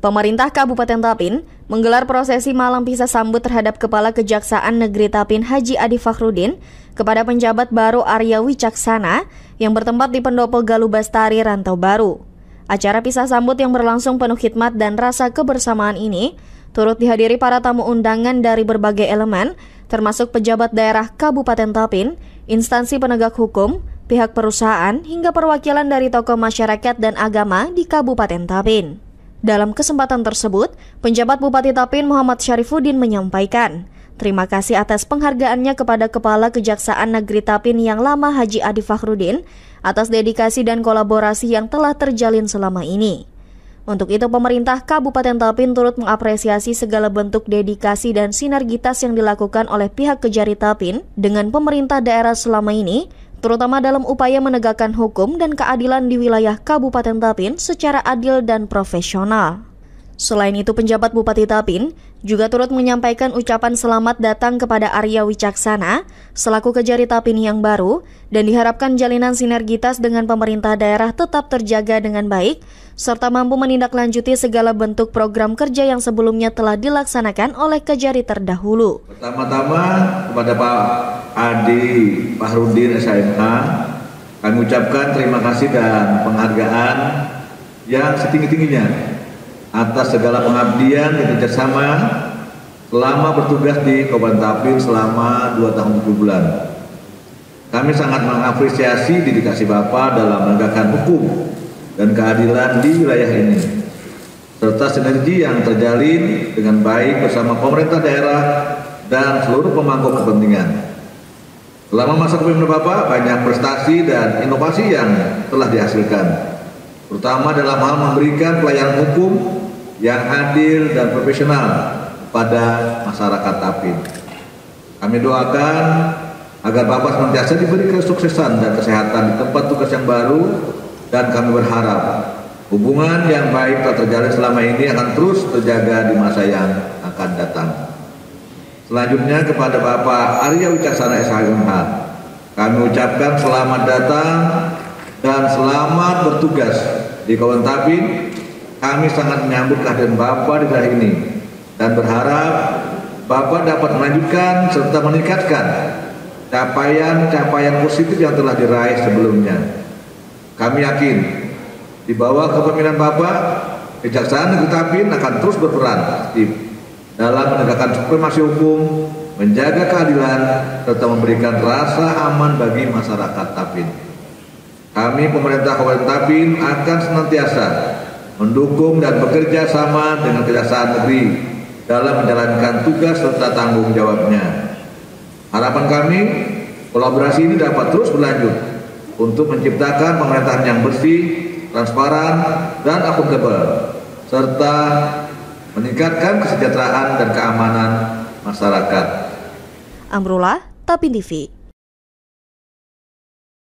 Pemerintah Kabupaten Tapin menggelar prosesi malam pisah sambut terhadap Kepala Kejaksaan Negeri Tapin Haji Adi Fakhrudin kepada penjabat baru Arya Wicaksana yang bertempat di Pendopo Galuh Bastari Rantau Baru. Acara pisah sambut yang berlangsung penuh khidmat dan rasa kebersamaan ini turut dihadiri para tamu undangan dari berbagai elemen, termasuk pejabat daerah Kabupaten Tapin, instansi penegak hukum, pihak perusahaan, hingga perwakilan dari tokoh masyarakat dan agama di Kabupaten Tapin. Dalam kesempatan tersebut, penjabat Bupati Tapin Muhammad Syarifuddin menyampaikan, terima kasih atas penghargaannya kepada Kepala Kejaksaan Negeri Tapin yang lama Haji Adi Fakhrudin atas dedikasi dan kolaborasi yang telah terjalin selama ini. Untuk itu pemerintah Kabupaten Tapin turut mengapresiasi segala bentuk dedikasi dan sinergitas yang dilakukan oleh pihak Kejari Tapin dengan pemerintah daerah selama ini terutama dalam upaya menegakkan hukum dan keadilan di wilayah Kabupaten Tapin secara adil dan profesional. Selain itu, penjabat Bupati Tapin juga turut menyampaikan ucapan selamat datang kepada Arya Wicaksana selaku Kejari Tapin yang baru dan diharapkan jalinan sinergitas dengan pemerintah daerah tetap terjaga dengan baik serta mampu menindaklanjuti segala bentuk program kerja yang sebelumnya telah dilaksanakan oleh Kejari terdahulu. Pertama-tama kepada Pak Adi Fahrudin SMH kami ucapkan terima kasih dan penghargaan yang setinggi-tingginya atas segala pengabdian kerjasama selama bertugas di Kabupaten Tapin selama 2 tahun 7 bulan. Kami sangat mengapresiasi dedikasi Bapak dalam menegakkan hukum dan keadilan di wilayah ini, serta sinergi yang terjalin dengan baik bersama pemerintah daerah dan seluruh pemangku kepentingan. Selama masa kepemimpinan Bapak, banyak prestasi dan inovasi yang telah dihasilkan, terutama dalam hal memberikan pelayanan hukum yang adil dan profesional pada masyarakat Tapin. Kami doakan agar Bapak senantiasa diberi kesuksesan dan kesehatan di tempat tugas yang baru dan kami berharap hubungan yang baik telah terjalin selama ini akan terus terjaga di masa yang akan datang. Selanjutnya kepada Bapak Arya Wicasana SHMH, kami ucapkan selamat datang dan selamat bertugas di Kawan Tapin kami sangat menyambut kehadiran Bapak di daerah ini dan berharap Bapak dapat melanjutkan serta meningkatkan capaian-capaian positif yang telah diraih sebelumnya. Kami yakin di bawah kepemimpinan Bapak, Kejaksaan Negeri Tapin akan terus berperan aktif dalam menegakkan supremasi hukum, menjaga keadilan, serta memberikan rasa aman bagi masyarakat Tapin. Kami pemerintah Kabupaten Tapin akan senantiasa mendukung dan bekerja sama dengan Kejaksaan Negeri dalam menjalankan tugas serta tanggung jawabnya. Harapan kami, kolaborasi ini dapat terus berlanjut untuk menciptakan pemerintahan yang bersih, transparan, dan akuntabel, serta meningkatkan kesejahteraan dan keamanan masyarakat. Amrullah, Tapin TV.